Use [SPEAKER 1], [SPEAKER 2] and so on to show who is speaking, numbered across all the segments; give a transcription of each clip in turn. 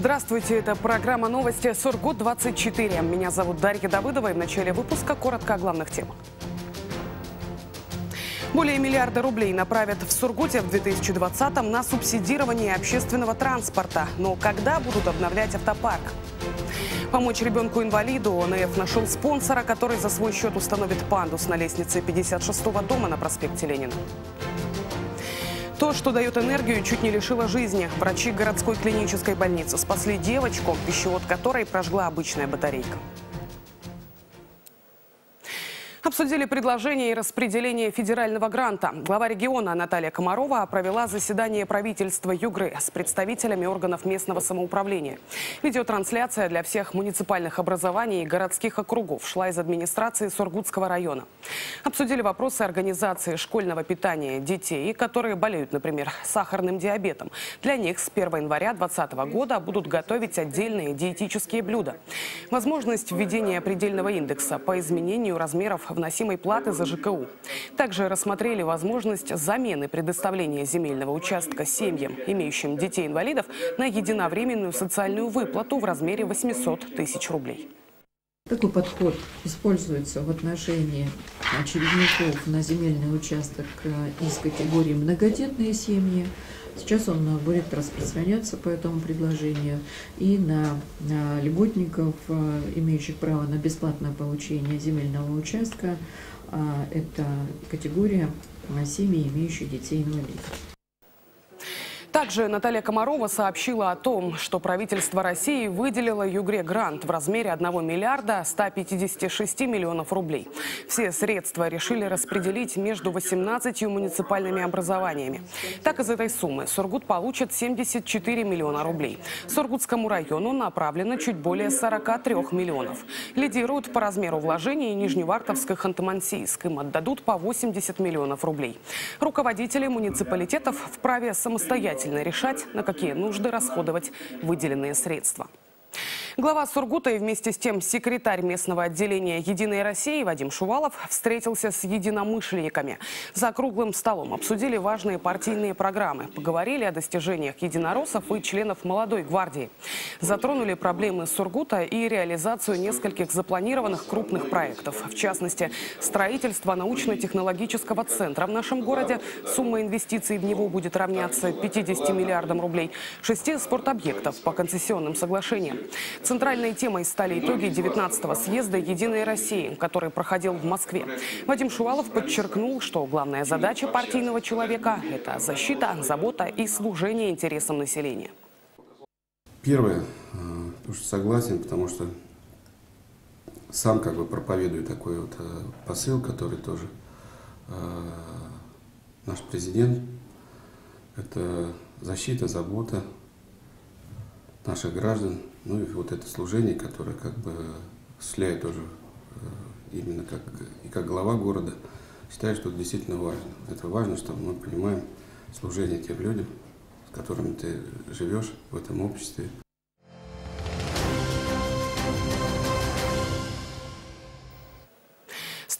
[SPEAKER 1] Здравствуйте, это программа новости «Сургут-24». Меня зовут Дарья Давыдова и в начале выпуска коротко о главных темах. Более миллиарда рублей направят в Сургуте в 2020-м на субсидирование общественного транспорта. Но когда будут обновлять автопарк? Помочь ребенку-инвалиду ОНФ нашел спонсора, который за свой счет установит пандус на лестнице 56-го дома на проспекте Ленина. То, что дает энергию, чуть не лишило жизни. Врачи городской клинической больницы спасли девочку, пищевод которой прожгла обычная батарейка. Обсудили предложение и распределение федерального гранта. Глава региона Наталья Комарова провела заседание правительства Югры с представителями органов местного самоуправления. Видеотрансляция для всех муниципальных образований и городских округов шла из администрации Сургутского района. Обсудили вопросы организации школьного питания детей, которые болеют, например, сахарным диабетом. Для них с 1 января 2020 года будут готовить отдельные диетические блюда. Возможность введения предельного индекса по изменению размеров вносимой платы за ЖКУ. Также рассмотрели возможность замены предоставления земельного участка семьям, имеющим детей-инвалидов, на единовременную социальную выплату в размере 800 тысяч рублей.
[SPEAKER 2] Такой подход используется в отношении очередников на земельный участок э, из категории многодетные семьи. Сейчас он будет распространяться по этому предложению и на, льготников, э, имеющих право на бесплатное получение земельного участка. А, это категория э, семьи, имеющие детей-инвалидов.
[SPEAKER 1] Также Наталья Комарова сообщила о том, что правительство России выделило Югре грант в размере 1 миллиарда 156 миллионов рублей. Все средства решили распределить между 18 муниципальными образованиями. Так из этой суммы Сургут получит 74 миллиона рублей. Сургутскому району направлено чуть более 43 миллионов. Лидируют по размеру вложений Нижневартовск и Ханты-Мансийск. Им отдадут по 80 миллионов рублей. Руководители муниципалитетов вправе самостоятельно самостоятельно решать, на какие нужды расходовать выделенные средства. Глава Сургута и вместе с тем секретарь местного отделения «Единой России» Вадим Шувалов встретился с единомышленниками. За круглым столом обсудили важные партийные программы, поговорили о достижениях единороссов и членов молодой гвардии. Затронули проблемы Сургута и реализацию нескольких запланированных крупных проектов. В частности, строительство научно-технологического центра в нашем городе. Сумма инвестиций в него будет равняться 50 миллиардам рублей. Шести спортобъектов по концессионным соглашениям. Центральной темой стали итоги 19-го съезда «Единой России», который проходил в Москве. Вадим Шувалов подчеркнул, что главная задача партийного человека – это защита, забота и служение интересам населения.
[SPEAKER 3] Первое, потому что согласен, потому что сам как бы проповедую такой вот э, посыл, который тоже э, наш президент. Это защита, забота наших граждан, ну и вот это служение, которое как бы осуществляет тоже э, именно как, и как глава города, считаю, что это действительно важно. Это важно, чтобы мы понимаем служение тем людям, с которыми ты живешь в этом обществе.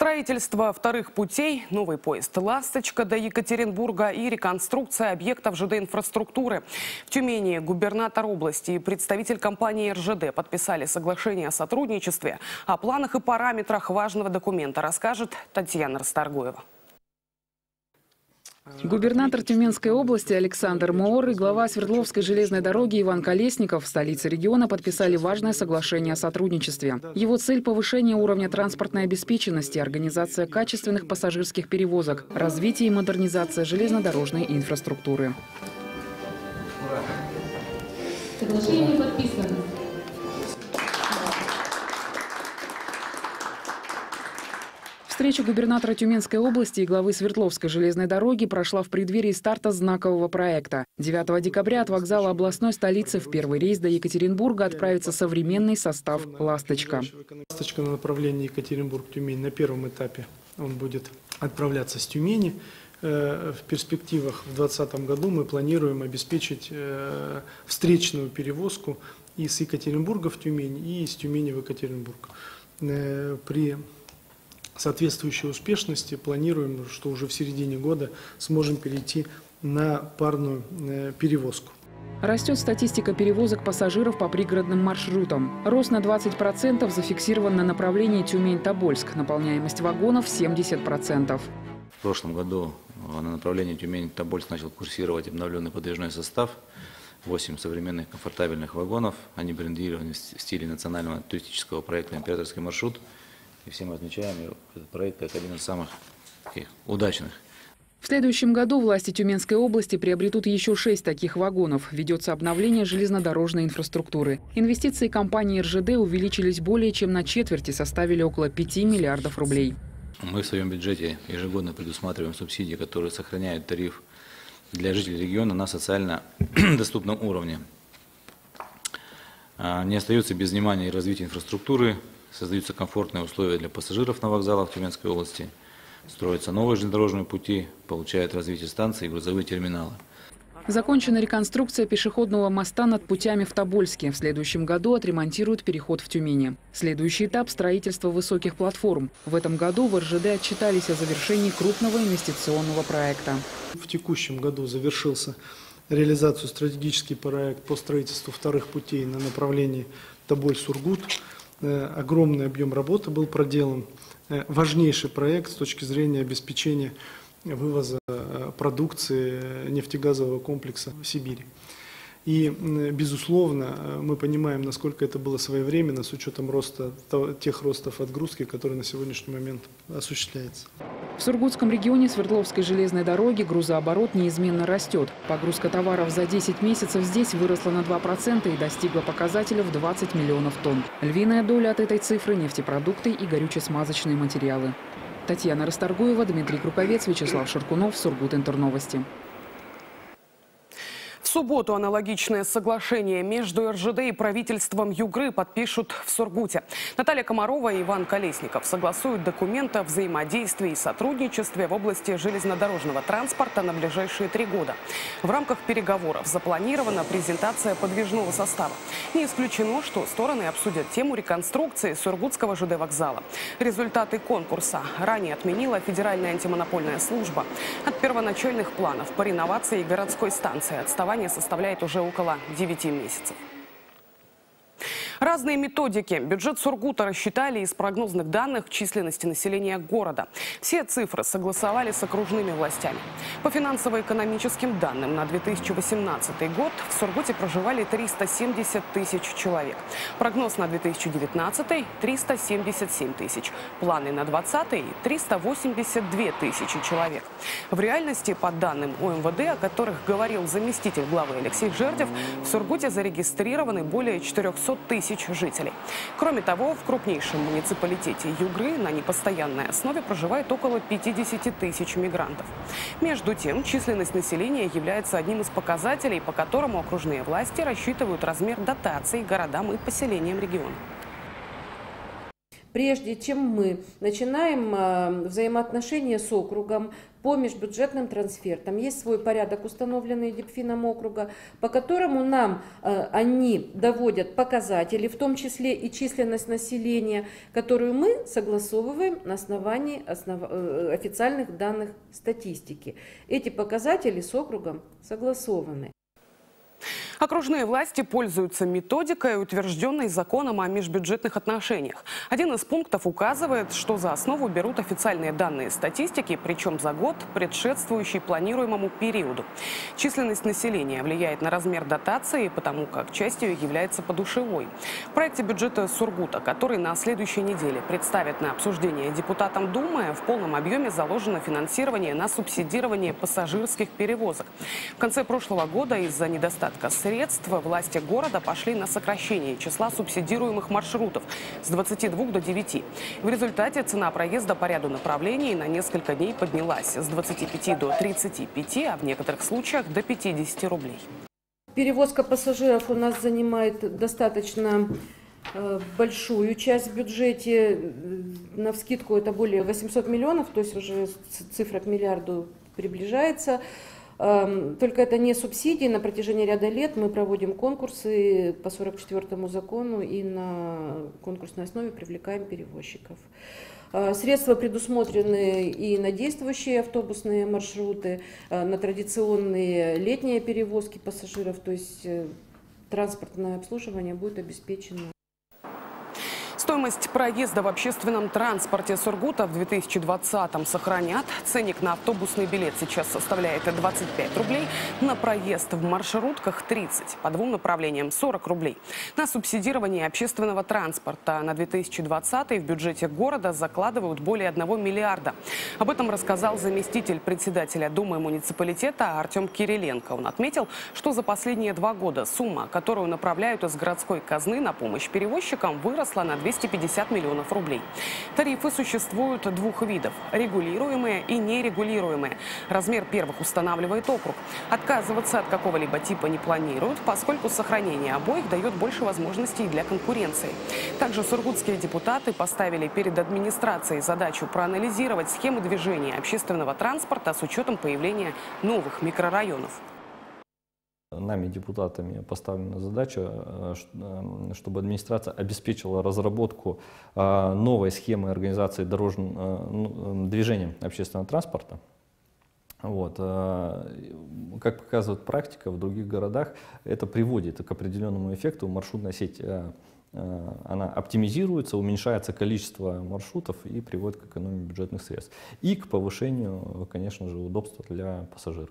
[SPEAKER 1] Строительство вторых путей, новый поезд «Ласточка» до Екатеринбурга и реконструкция объектов ЖД-инфраструктуры. В Тюмени губернатор области и представитель компании РЖД подписали соглашение о сотрудничестве. О планах и параметрах важного документа расскажет Татьяна Расторгуева.
[SPEAKER 4] Губернатор Тюменской области Александр Моор и глава Свердловской железной дороги Иван Колесников в столице региона подписали важное соглашение о сотрудничестве. Его цель – повышение уровня транспортной обеспеченности, организация качественных пассажирских перевозок, развитие и модернизация железнодорожной инфраструктуры. Соглашение подписано. Встреча губернатора Тюменской области и главы Свердловской железной дороги прошла в преддверии старта знакового проекта. 9 декабря от вокзала областной столицы в первый рейс до Екатеринбурга отправится современный состав «Ласточка».
[SPEAKER 5] «Ласточка» на направлении Екатеринбург-Тюмень на первом этапе он будет отправляться с Тюмени. Э, в перспективах в 2020 году мы планируем обеспечить э, встречную перевозку из Екатеринбурга в Тюмень и из Тюмени в Екатеринбург. Э, при соответствующей успешности планируем, что уже в середине года сможем перейти на парную э, перевозку.
[SPEAKER 4] Растет статистика перевозок пассажиров по пригородным маршрутам. Рост на 20% зафиксирован на направлении Тюмень-Тобольск. Наполняемость вагонов 70%.
[SPEAKER 6] В прошлом году на направлении Тюмень-Тобольск начал курсировать обновленный подвижной состав. 8 современных комфортабельных вагонов. Они брендированы в стиле национального туристического проекта «Императорский маршрут». И все мы отмечаем этот проект как один из самых таких удачных.
[SPEAKER 4] В следующем году власти Тюменской области приобретут еще шесть таких вагонов. Ведется обновление железнодорожной инфраструктуры. Инвестиции компании РЖД увеличились более чем на четверти, составили около 5 миллиардов рублей.
[SPEAKER 6] Мы в своем бюджете ежегодно предусматриваем субсидии, которые сохраняют тариф для жителей региона на социально доступном уровне. А, не остается без внимания и развития инфраструктуры, создаются комфортные условия для пассажиров на вокзалах Тюменской области – Строятся новые железнодорожные пути, получают развитие станции и грузовые терминалы.
[SPEAKER 4] Закончена реконструкция пешеходного моста над путями в Тобольске. В следующем году отремонтируют переход в Тюмени. Следующий этап – строительство высоких платформ. В этом году в РЖД отчитались о завершении крупного инвестиционного проекта.
[SPEAKER 5] В текущем году завершился реализацию стратегический проект по строительству вторых путей на направлении Тоболь-Сургут. Э, огромный объем работы был проделан. Э, важнейший проект с точки зрения обеспечения вывоза э, продукции нефтегазового комплекса в Сибири. И, безусловно, э, мы понимаем, насколько это было своевременно с учетом роста, тех ростов отгрузки, которые на сегодняшний момент осуществляются.
[SPEAKER 4] В Сургутском регионе Свердловской железной дороги грузооборот неизменно растет. Погрузка товаров за 10 месяцев здесь выросла на 2% и достигла показателя в 20 миллионов тонн. Львиная доля от этой цифры – нефтепродукты и горюче-смазочные материалы. Татьяна Расторгуева, Дмитрий Круковец, Вячеслав Шаркунов, Сургут Интерновости
[SPEAKER 1] субботу аналогичное соглашение между РЖД и правительством Югры подпишут в Сургуте. Наталья Комарова и Иван Колесников согласуют документы о взаимодействии и сотрудничестве в области железнодорожного транспорта на ближайшие три года. В рамках переговоров запланирована презентация подвижного состава. Не исключено, что стороны обсудят тему реконструкции Сургутского ЖД вокзала. Результаты конкурса ранее отменила Федеральная антимонопольная служба. От первоначальных планов по реновации городской станции отставания образования составляет уже около 9 месяцев. Разные методики. Бюджет Сургута рассчитали из прогнозных данных численности населения города. Все цифры согласовали с окружными властями. По финансово-экономическим данным на 2018 год в Сургуте проживали 370 тысяч человек. Прогноз на 2019 – 377 тысяч. Планы на 2020 – 382 тысячи человек. В реальности, по данным ОМВД, о которых говорил заместитель главы Алексей Жердев, в Сургуте зарегистрированы более 400 тысяч тысяч жителей. Кроме того, в крупнейшем муниципалитете Югры на непостоянной основе проживает около 50 тысяч мигрантов. Между тем, численность населения является одним из показателей, по которому окружные власти рассчитывают размер дотаций городам и поселениям региона.
[SPEAKER 7] Прежде чем мы начинаем э, взаимоотношения с округом, по межбюджетным трансфертам. Есть свой порядок, установленный Депфином округа, по которому нам э, они доводят показатели, в том числе и численность населения, которую мы согласовываем на основании основ... э, официальных данных статистики. Эти показатели с округом согласованы.
[SPEAKER 1] Окружные власти пользуются методикой, утвержденной законом о межбюджетных отношениях. Один из пунктов указывает, что за основу берут официальные данные статистики, причем за год, предшествующий планируемому периоду. Численность населения влияет на размер дотации, потому как частью является подушевой. В проекте бюджета Сургута, который на следующей неделе представят на обсуждение депутатам Думы, в полном объеме заложено финансирование на субсидирование пассажирских перевозок. В конце прошлого года из-за недостатка средств средств власти города пошли на сокращение числа субсидируемых маршрутов с 22 до 9. В результате цена проезда по ряду направлений на несколько дней поднялась с 25 до 35, а в некоторых случаях до 50 рублей.
[SPEAKER 7] Перевозка пассажиров у нас занимает достаточно э, большую часть в бюджете. На вскидку это более 800 миллионов, то есть уже цифра к миллиарду приближается. Эм, только это не субсидии. На протяжении ряда лет мы проводим конкурсы по 44 закону и на конкурсной основе привлекаем перевозчиков. Э, средства предусмотрены и на действующие автобусные маршруты, э, на традиционные летние перевозки пассажиров, то есть транспортное обслуживание будет обеспечено.
[SPEAKER 1] Стоимость проезда в общественном транспорте Сургута в 2020-м сохранят. Ценник на автобусный билет сейчас составляет 25 рублей. На проезд в маршрутках 30. По двум направлениям 40 рублей. На субсидирование общественного транспорта на 2020 в бюджете города закладывают более 1 миллиарда. Об этом рассказал заместитель председателя Думы муниципалитета Артем Кириленко. Он отметил, что за последние два года сумма, которую направляют из городской казны на помощь перевозчикам, выросла на 200 250 миллионов рублей. Тарифы существуют двух видов – регулируемые и нерегулируемые. Размер первых устанавливает округ. Отказываться от какого-либо типа не планируют, поскольку сохранение обоих дает больше возможностей для конкуренции. Также сургутские депутаты поставили перед администрацией задачу проанализировать схемы движения общественного транспорта с учетом появления новых микрорайонов.
[SPEAKER 8] Нами, депутатами, поставлена задача, э, э, чтобы администрация обеспечила разработку э, новой схемы организации дорожного ну, движения общественного транспорта. Вот. Как показывает практика, в других городах это приводит к определенному эффекту. Маршрутная сеть она оптимизируется, уменьшается количество маршрутов и приводит к экономии бюджетных средств. И к повышению, конечно же, удобства для пассажиров.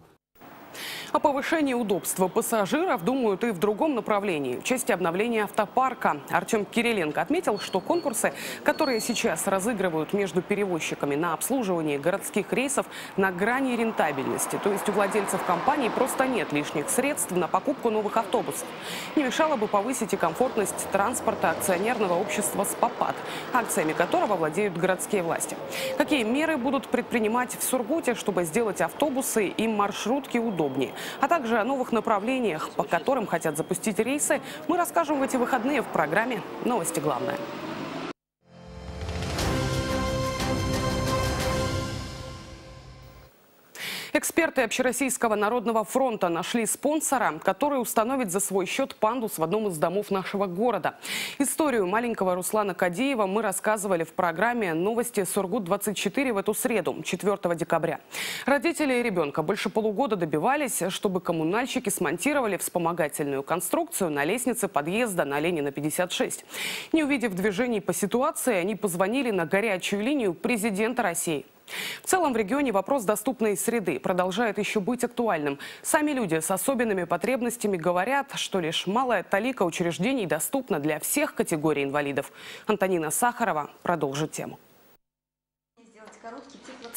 [SPEAKER 1] О повышении удобства пассажиров думают и в другом направлении. В части обновления автопарка. Артем Кириленко отметил, что конкурсы, которые сейчас разыгрывают между перевозчиками на обслуживание городских рейсов на грани рентабельности. То есть у владельцев компаний просто нет лишних средств на покупку новых автобусов. Не мешало бы повысить и комфортность транспорта акционерного общества «Спопад», акциями которого владеют городские власти. Какие меры будут предпринимать в Сургуте, чтобы сделать автобусы и маршрутки удобнее? А также о новых направлениях, по которым хотят запустить рейсы, мы расскажем в эти выходные в программе «Новости главное». Эксперты Общероссийского народного фронта нашли спонсора, который установит за свой счет пандус в одном из домов нашего города. Историю маленького Руслана Кадеева мы рассказывали в программе «Новости Сургут-24» в эту среду, 4 декабря. Родители ребенка больше полугода добивались, чтобы коммунальщики смонтировали вспомогательную конструкцию на лестнице подъезда на Ленина 56. Не увидев движений по ситуации, они позвонили на горячую линию президента России. В целом в регионе вопрос доступной среды продолжает еще быть актуальным. Сами люди с особенными потребностями говорят, что лишь малая талика учреждений доступна для всех категорий инвалидов. Антонина Сахарова продолжит тему.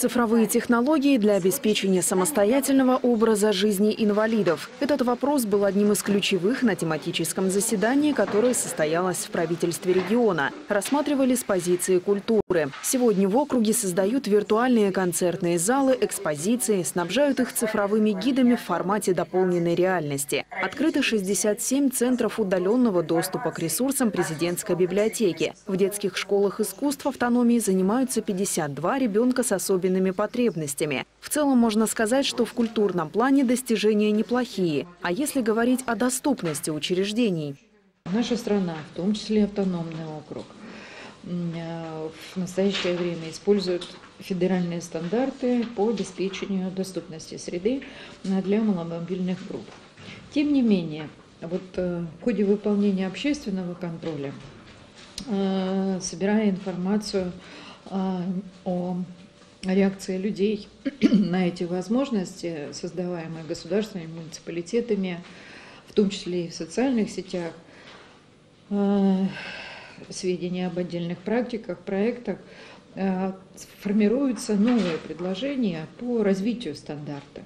[SPEAKER 9] Цифровые технологии для обеспечения самостоятельного образа жизни инвалидов. Этот вопрос был одним из ключевых на тематическом заседании, которое состоялось в правительстве региона. Рассматривали с позиции культуры. Сегодня в округе создают виртуальные концертные залы, экспозиции, снабжают их цифровыми гидами в формате дополненной реальности. Открыто 67 центров удаленного доступа к ресурсам президентской библиотеки. В детских школах искусств автономии занимаются 52 ребенка с особенными особенными потребностями. В целом можно сказать, что в культурном плане достижения неплохие. А если говорить о доступности учреждений?
[SPEAKER 2] Наша страна, в том числе автономный округ, в настоящее время использует федеральные стандарты по обеспечению доступности среды для маломобильных групп. Тем не менее, вот э, в ходе выполнения общественного контроля, э, собирая информацию э, о реакция людей на эти возможности, создаваемые государствами, муниципалитетами, в том числе и в социальных сетях, э, сведения об отдельных практиках, проектах, э, формируются новые предложения по развитию стандарта.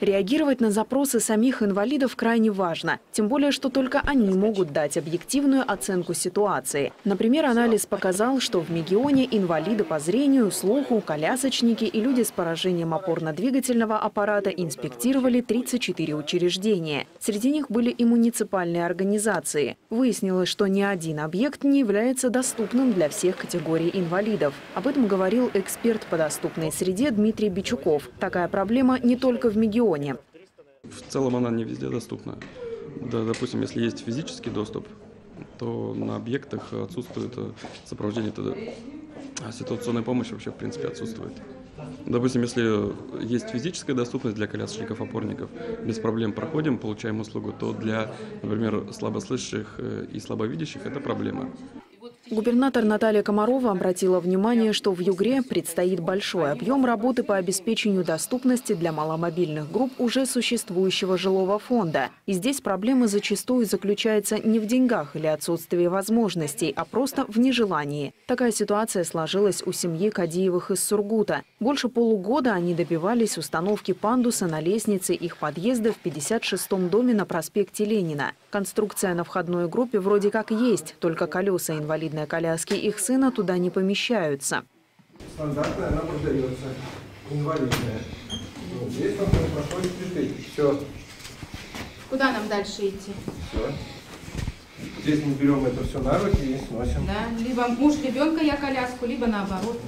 [SPEAKER 9] Реагировать на запросы самих инвалидов крайне важно. Тем более, что только они могут дать объективную оценку ситуации. Например, анализ показал, что в Мегионе инвалиды по зрению, слуху, колясочники и люди с поражением опорно-двигательного аппарата инспектировали 34 учреждения. Среди них были и муниципальные организации. Выяснилось, что ни один объект не является доступным для всех категорий инвалидов. Об этом говорил эксперт по доступной среде Дмитрий Бичуков. Такая проблема не только в Мегионе регионе.
[SPEAKER 10] В целом она не везде доступна. Да, допустим, если есть физический доступ, то на объектах отсутствует э, сопровождение а ситуационная помощь вообще в принципе отсутствует. Допустим, если есть физическая доступность для колясочников, опорников, без проблем проходим, получаем услугу, то для, например, слабослышащих э, и слабовидящих это проблема.
[SPEAKER 9] Губернатор Наталья Комарова обратила внимание, что в Югре предстоит большой объем работы по обеспечению доступности для маломобильных групп уже существующего жилого фонда. И здесь проблема зачастую заключается не в деньгах или отсутствии возможностей, а просто в нежелании. Такая ситуация сложилась у семьи Кадиевых из Сургута. Больше полугода они добивались установки пандуса на лестнице их подъезда в 56-м доме на проспекте Ленина. Конструкция на входной группе вроде как есть, только колеса инвалидной коляски их сына туда не помещаются.
[SPEAKER 11] Стандартная она продается, инвалидная. Вот здесь он проходит плиты. Все.
[SPEAKER 12] Куда нам дальше идти?
[SPEAKER 11] Все. Здесь мы берем это все на руки и сносим.
[SPEAKER 12] Да, либо муж ребенка я коляску, либо наоборот.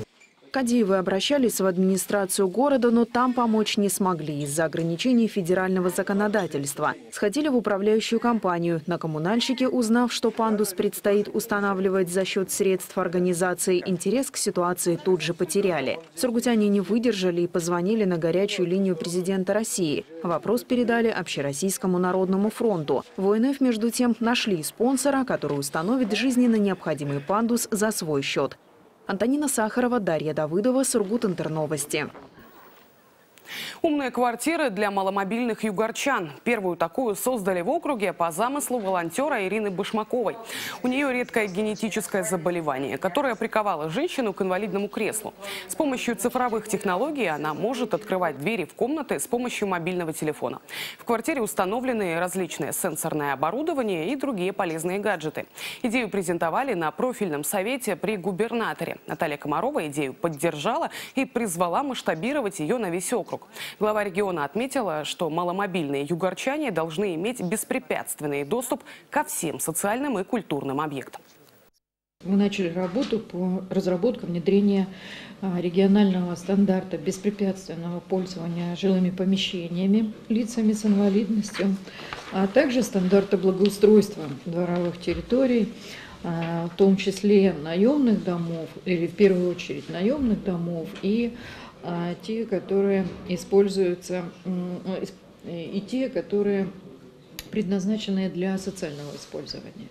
[SPEAKER 9] Кадиевы обращались в администрацию города, но там помочь не смогли из-за ограничений федерального законодательства. Сходили в управляющую компанию. На коммунальщике, узнав, что пандус предстоит устанавливать за счет средств организации, интерес к ситуации тут же потеряли. Сургутяне не выдержали и позвонили на горячую линию президента России. Вопрос передали Общероссийскому народному фронту. В ОНФ, между тем, нашли спонсора, который установит жизненно необходимый пандус за свой счет. Антонина Сахарова, Дарья Давыдова, Сургут Интерновости.
[SPEAKER 1] Умные квартиры для маломобильных югорчан. Первую такую создали в округе по замыслу волонтера Ирины Башмаковой. У нее редкое генетическое заболевание, которое приковало женщину к инвалидному креслу. С помощью цифровых технологий она может открывать двери в комнаты с помощью мобильного телефона. В квартире установлены различные сенсорное оборудование и другие полезные гаджеты. Идею презентовали на профильном совете при губернаторе. Наталья Комарова идею поддержала и призвала масштабировать ее на весь округ. Глава региона отметила, что маломобильные югорчане должны иметь беспрепятственный доступ ко всем социальным и культурным объектам.
[SPEAKER 2] Мы начали работу по разработке внедрения а, регионального стандарта беспрепятственного пользования жилыми помещениями лицами с инвалидностью, а также стандарта благоустройства дворовых территорий, а, в том числе наемных домов, или в первую очередь наемных домов и а те, которые используются, и те, которые предназначены для социального использования.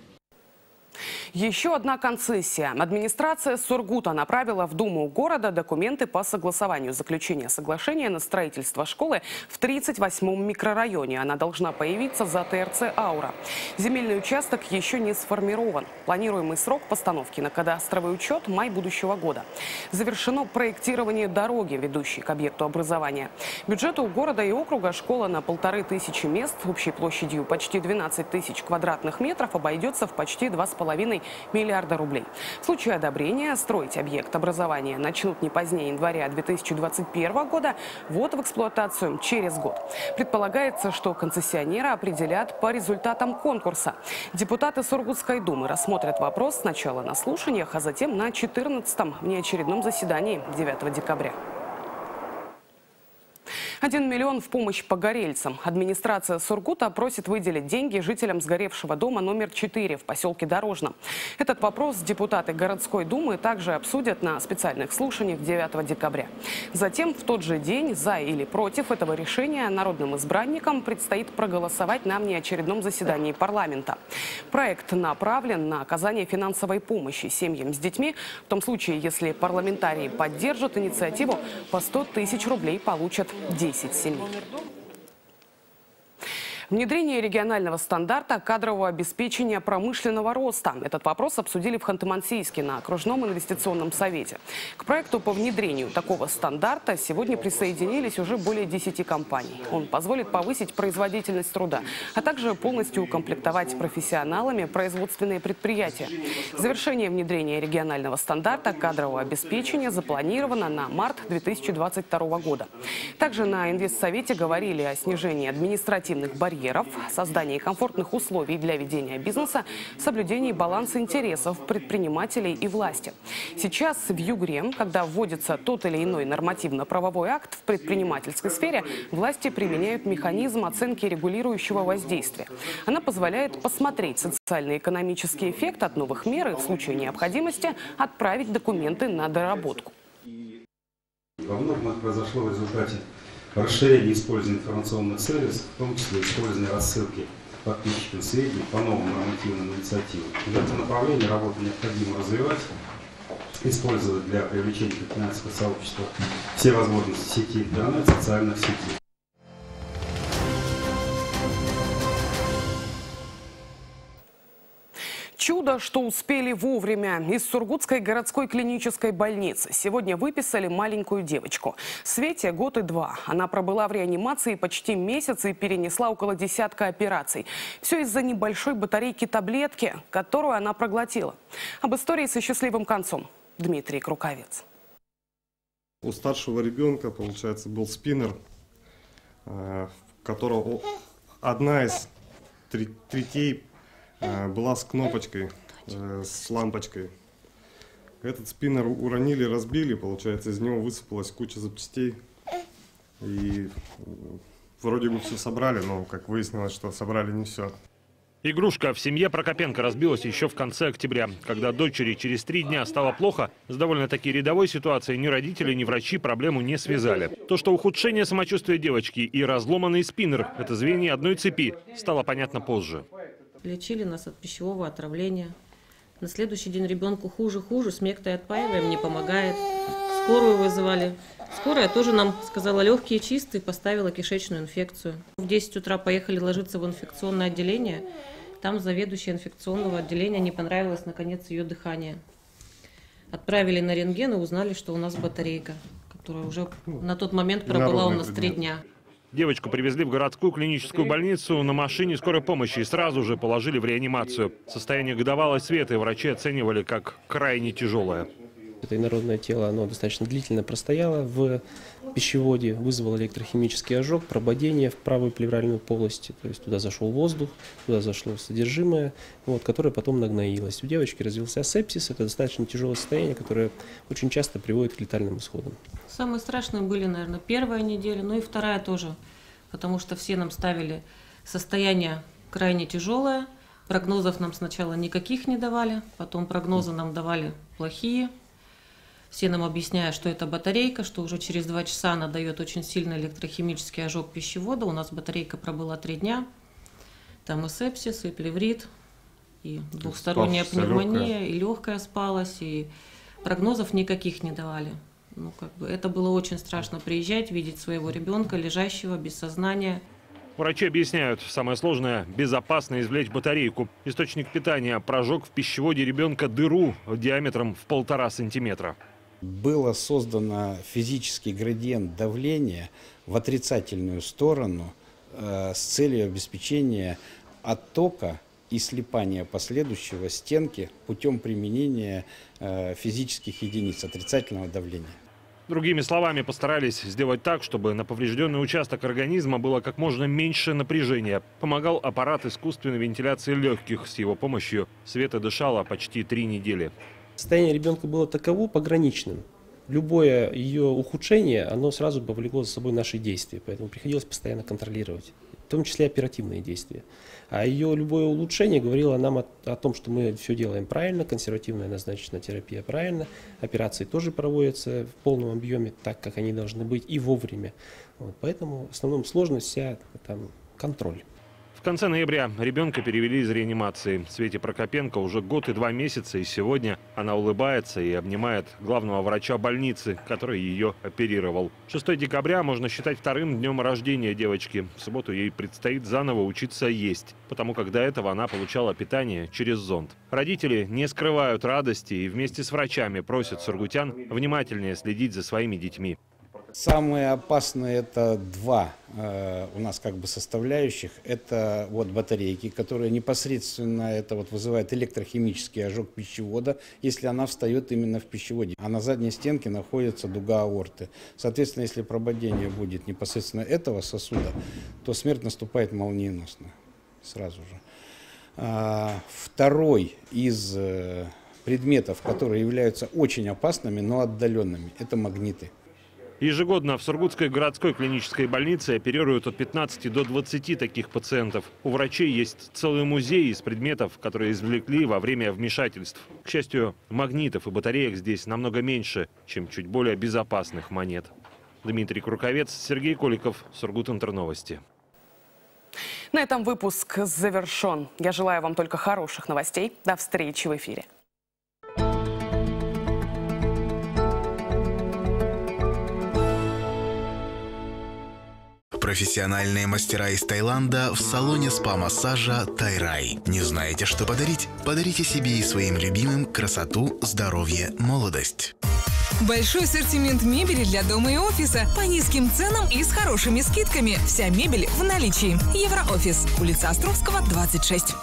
[SPEAKER 1] Еще одна концессия. Администрация Сургута направила в Думу города документы по согласованию заключения соглашения на строительство школы в 38-м микрорайоне. Она должна появиться за ТРЦ «Аура». Земельный участок еще не сформирован. Планируемый срок постановки на кадастровый учет – май будущего года. Завершено проектирование дороги, ведущей к объекту образования. Бюджету города и округа школа на полторы тысячи мест общей площадью почти 12 тысяч квадратных метров обойдется в почти 2,5 миллиарда рублей. В случае одобрения строить объект образования начнут не позднее января 2021 года, ввод в эксплуатацию через год. Предполагается, что концессионера определят по результатам конкурса. Депутаты Сургутской думы рассмотрят вопрос сначала на слушаниях, а затем на 14-м внеочередном заседании 9 декабря. Один миллион в помощь погорельцам. Администрация Сургута просит выделить деньги жителям сгоревшего дома номер 4 в поселке Дорожном. Этот вопрос депутаты городской думы также обсудят на специальных слушаниях 9 декабря. Затем в тот же день за или против этого решения народным избранникам предстоит проголосовать на внеочередном заседании парламента. Проект направлен на оказание финансовой помощи семьям с детьми. В том случае, если парламентарии поддержат инициативу, по 100 тысяч рублей получат. 10 семей. Внедрение регионального стандарта кадрового обеспечения промышленного роста. Этот вопрос обсудили в Ханты-Мансийске на окружном инвестиционном совете. К проекту по внедрению такого стандарта сегодня присоединились уже более 10 компаний. Он позволит повысить производительность труда, а также полностью укомплектовать профессионалами производственные предприятия. Завершение внедрения регионального стандарта кадрового обеспечения запланировано на март 2022 года. Также на инвестсовете говорили о снижении административных барьеров барьеров, создании комфортных условий для ведения бизнеса, соблюдении баланса интересов предпринимателей и власти. Сейчас в Югре, когда вводится тот или иной нормативно-правовой акт в предпринимательской сфере, власти применяют механизм оценки регулирующего воздействия. Она позволяет посмотреть социально-экономический эффект от новых мер и в случае необходимости отправить документы на доработку.
[SPEAKER 3] Во многом это произошло в результате расширения использования информационных сервисов, в том числе использования рассылки подписчикам сведений по новым нормативным инициативам. В этом направлении работу необходимо развивать, использовать для привлечения предпринимательского сообщества все возможности сети интернет, социальных сетей.
[SPEAKER 1] Чудо, что успели вовремя. Из Сургутской городской клинической больницы сегодня выписали маленькую девочку. Свете год и два. Она пробыла в реанимации почти месяц и перенесла около десятка операций. Все из-за небольшой батарейки таблетки, которую она проглотила. Об истории со счастливым концом. Дмитрий Круковец.
[SPEAKER 13] У старшего ребенка, получается, был спиннер, э, которого одна из третей была с кнопочкой, э, с лампочкой. Этот спиннер уронили, разбили, получается, из него высыпалась куча запчастей. И вроде бы все собрали, но, как выяснилось, что собрали не все.
[SPEAKER 14] Игрушка в семье Прокопенко разбилась еще в конце октября. Когда дочери через три дня стало плохо, с довольно-таки рядовой ситуацией ни родители, ни врачи проблему не связали. То, что ухудшение самочувствия девочки и разломанный спиннер – это звенья одной цепи, стало понятно позже.
[SPEAKER 15] Лечили нас от пищевого отравления. На следующий день ребенку хуже-хуже, смектой отпаиваем, не помогает. Скорую вызывали. Скорая тоже нам сказала, легкие чистые, поставила кишечную инфекцию. В 10 утра поехали ложиться в инфекционное отделение. Там заведующая инфекционного отделения не понравилось, наконец, ее дыхание. Отправили на рентген и узнали, что у нас батарейка, которая уже на тот момент пробыла у нас три дня.
[SPEAKER 14] Девочку привезли в городскую клиническую больницу на машине скорой помощи и сразу же положили в реанимацию. Состояние годовалой Светы врачи оценивали как крайне тяжелое.
[SPEAKER 16] Это инородное тело, оно достаточно длительно простояло в пищеводе, вызвало электрохимический ожог, прободение в правую плевральную полость, то есть туда зашел воздух, туда зашло содержимое, вот, которое потом нагноилось. У девочки развился сепсис, это достаточно тяжелое состояние, которое очень часто приводит к летальным исходам.
[SPEAKER 15] Самые страшные были, наверное, первая неделя, ну и вторая тоже, потому что все нам ставили состояние крайне тяжелое, прогнозов нам сначала никаких не давали, потом прогнозы нам давали плохие, все нам объясняют, что это батарейка, что уже через два часа она дает очень сильный электрохимический ожог пищевода. У нас батарейка пробыла три дня. Там и сепсис, и плеврит, и двухсторонняя пневмония, легкая. и легкая спалась, и прогнозов никаких не давали. Ну, как бы это было очень страшно приезжать, видеть своего ребенка, лежащего без сознания.
[SPEAKER 14] Врачи объясняют, самое сложное – безопасно извлечь батарейку. Источник питания прожег в пищеводе ребенка дыру диаметром в полтора сантиметра
[SPEAKER 17] было создано физический градиент давления в отрицательную сторону э, с целью обеспечения оттока и слипания последующего стенки путем применения э, физических единиц отрицательного давления.
[SPEAKER 14] Другими словами, постарались сделать так, чтобы на поврежденный участок организма было как можно меньше напряжения. Помогал аппарат искусственной вентиляции легких. С его помощью Света дышала почти три недели.
[SPEAKER 16] Состояние ребенка было таково пограничным. Любое ее ухудшение, оно сразу повлекло за собой наши действия, поэтому приходилось постоянно контролировать, в том числе оперативные действия. А ее любое улучшение говорило нам о, о том, что мы все делаем правильно, консервативная назначена терапия правильно, операции тоже проводятся в полном объеме, так как они должны быть, и вовремя. Вот, поэтому в основном сложность вся там контроль.
[SPEAKER 14] В конце ноября ребенка перевели из реанимации. Свете Прокопенко уже год и два месяца, и сегодня она улыбается и обнимает главного врача больницы, который ее оперировал. 6 декабря можно считать вторым днем рождения девочки. В субботу ей предстоит заново учиться есть, потому как до этого она получала питание через зонд. Родители не скрывают радости и вместе с врачами просят сургутян внимательнее следить за своими детьми.
[SPEAKER 17] Самые опасные это два э, у нас как бы составляющих. Это вот батарейки, которые непосредственно это вот вызывает электрохимический ожог пищевода, если она встает именно в пищеводе. А на задней стенке находится дуга аорты. Соответственно, если прободение будет непосредственно этого сосуда, то смерть наступает молниеносно сразу же. А, второй из э, предметов, которые являются очень опасными, но отдаленными, это магниты.
[SPEAKER 14] Ежегодно в Сургутской городской клинической больнице оперируют от 15 до 20 таких пациентов. У врачей есть целый музей из предметов, которые извлекли во время вмешательств. К счастью, магнитов и батареек здесь намного меньше, чем чуть более безопасных монет. Дмитрий Круковец, Сергей Коликов, Сургут Интерновости.
[SPEAKER 1] На этом выпуск завершен. Я желаю вам только хороших новостей. До встречи в эфире.
[SPEAKER 18] Профессиональные мастера из Таиланда в салоне спа-массажа Тайрай. Не знаете, что подарить? Подарите себе и своим любимым красоту, здоровье, молодость.
[SPEAKER 19] Большой ассортимент мебели для дома и офиса по низким ценам и с хорошими скидками. Вся мебель в наличии. Евроофис. Улица Островского, 26.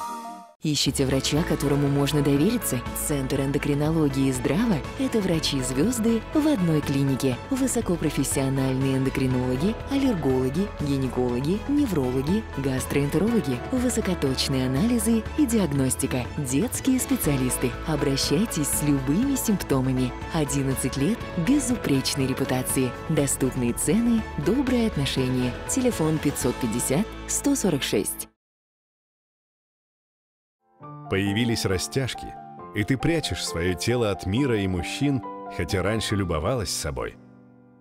[SPEAKER 20] Ищите врача, которому можно довериться? Центр эндокринологии «Здраво» – это врачи-звезды в одной клинике. Высокопрофессиональные эндокринологи, аллергологи, гинекологи, неврологи, гастроэнтерологи, высокоточные анализы и диагностика, детские специалисты. Обращайтесь с любыми симптомами. 11 лет безупречной репутации. Доступные цены, доброе отношение. Телефон 550 146.
[SPEAKER 21] Появились растяжки, и ты прячешь свое тело от мира и мужчин, хотя раньше любовалась собой.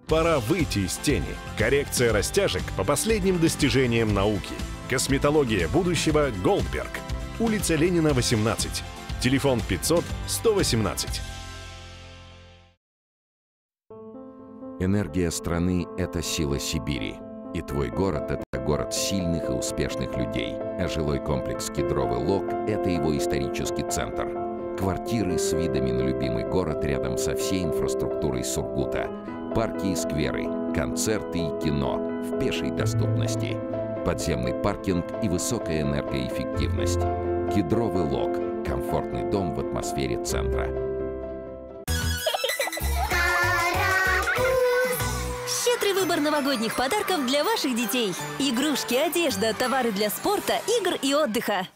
[SPEAKER 21] Пора выйти из тени. Коррекция растяжек по последним достижениям науки. Косметология будущего Голдберг. Улица Ленина, 18. Телефон 500 118.
[SPEAKER 22] Энергия страны – это сила Сибири. И твой город – это город сильных и успешных людей. А жилой комплекс «Кедровый лог» – это его исторический центр. Квартиры с видами на любимый город рядом со всей инфраструктурой Сургута. Парки и скверы, концерты и кино в пешей доступности. Подземный паркинг и высокая энергоэффективность. «Кедровый лог» – комфортный дом в атмосфере центра.
[SPEAKER 23] Выбор новогодних подарков для ваших детей. Игрушки, одежда, товары для спорта, игр и отдыха.